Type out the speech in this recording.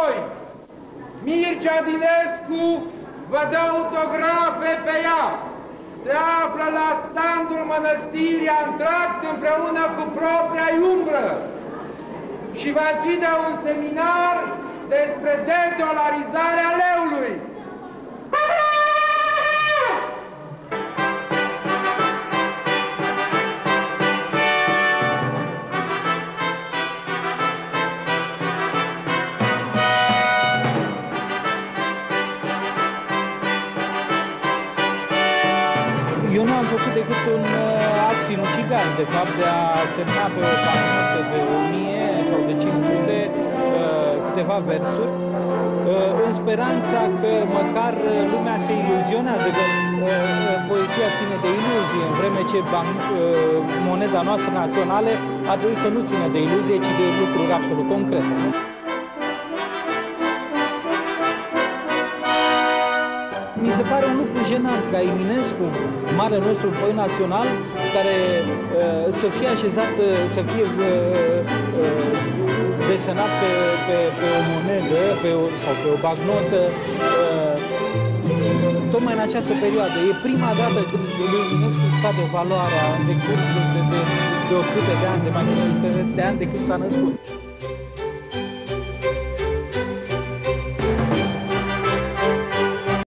Noi, Mircea Dinescu vă dă autografe pe ea. Se află la standul mănăstirii Antract împreună cu propria umbră și va ține un seminar despre dedolarizarea leului. Eu nu am făcut decât un uh, act sinucigal, de fapt, de a semna pe o bancnotă de 1000 sau de 500 uh, câteva versuri, uh, în speranța că măcar uh, lumea se iluzionează, că uh, uh, poezia ține de iluzie, în vreme ce ban, uh, moneda noastră națională ar trebui să nu țină de iluzie, ci de lucruri absolut concrete. Mi se pare un lucru jenant ca Eminescu, mare nostru foi național, care uh, să fie așezat, uh, să fie uh, uh, desenat pe, pe, pe o monedă pe o, sau pe o bagnotă, uh, tocmai în această perioadă. E prima dată când lui Eminescu scade valoarea în decurs de, de, de, de 100 de ani, de mai multe de ani de când s-a născut.